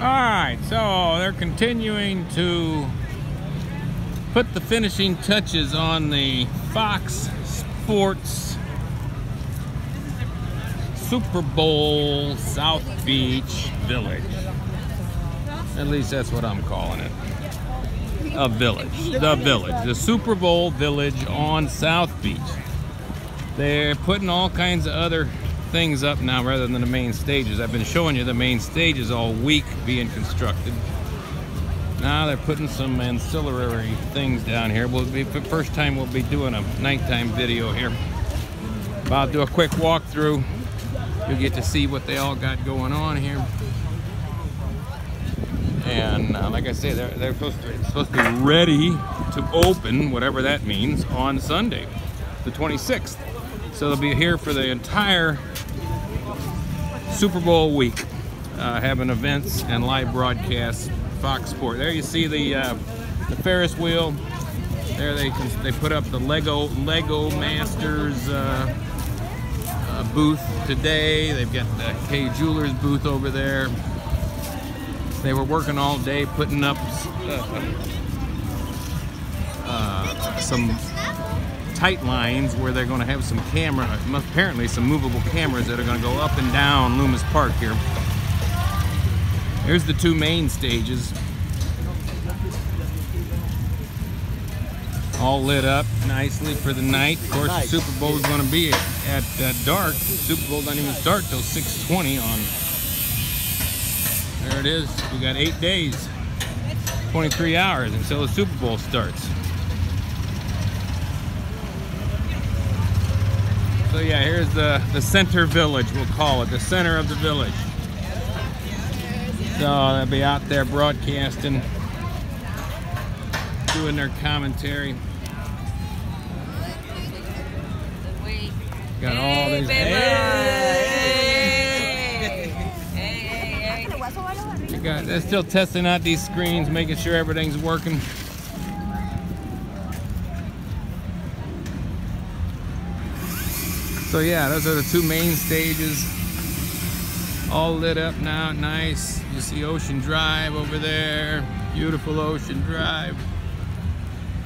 right, so they're continuing to put the finishing touches on the Fox Sports Super Bowl South Beach Village. At least that's what I'm calling it. A village. The village. The Super Bowl Village on South Beach. They're putting all kinds of other things up now rather than the main stages. I've been showing you the main stages all week being constructed. Now they're putting some ancillary things down here. We'll be the first time we'll be doing a nighttime video here. But I'll do a quick walkthrough. You'll get to see what they all got going on here. And uh, like I say, they're, they're supposed, to, supposed to be ready to open, whatever that means, on Sunday, the 26th. So they'll be here for the entire Super Bowl week, uh, having events and live broadcasts. Fox Sport. There you see the uh, the Ferris wheel. There they they put up the Lego Lego Masters uh, uh, booth today. They've got the Kay Jewelers booth over there. They were working all day putting up uh, some tight lines where they're going to have some camera, apparently some movable cameras that are going to go up and down Lummus Park here. Here's the two main stages. All lit up nicely for the night. Of course, the Super Bowl is going to be at, at uh, dark. Super Bowl doesn't even start till 6:20 on. There it is. We got eight days, 23 hours until the Super Bowl starts. So yeah, here's the the center village. We'll call it the center of the village. So they'll be out there broadcasting, doing their commentary. Got all these. Hey, hey, got, they're still testing out these screens, making sure everything's working. So yeah, those are the two main stages all lit up now, nice. You see Ocean Drive over there, beautiful Ocean Drive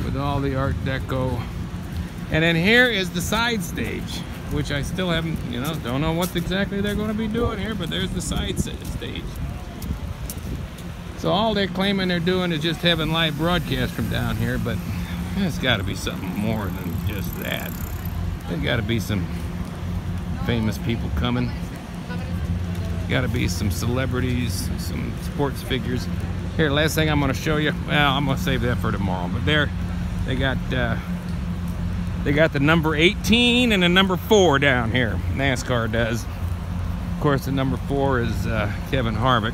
with all the Art Deco. And then here is the side stage, which I still haven't, you know, don't know what exactly they're going to be doing here, but there's the side stage. So all they're claiming they're doing is just having live broadcast from down here, but there's got to be something more than just that. There's got to be some famous people coming. Got to be some celebrities, some sports figures. Here, last thing I'm going to show you. Well, I'm going to save that for tomorrow. But there, they got uh, they got the number 18 and the number four down here. NASCAR does. Of course, the number four is uh, Kevin Harvick,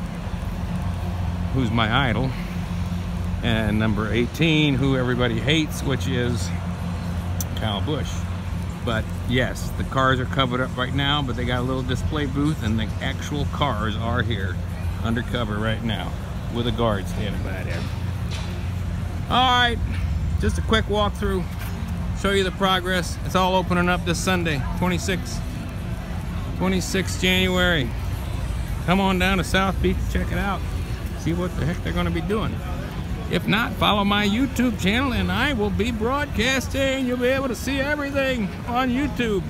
who's my idol, and number 18, who everybody hates, which is Kyle Busch. But yes, the cars are covered up right now, but they got a little display booth and the actual cars are here undercover right now with a guard standing by there. All right, just a quick walkthrough, show you the progress. It's all opening up this Sunday, 26, 26 January. Come on down to South Beach, check it out. See what the heck they're gonna be doing. If not, follow my YouTube channel and I will be broadcasting. You'll be able to see everything on YouTube.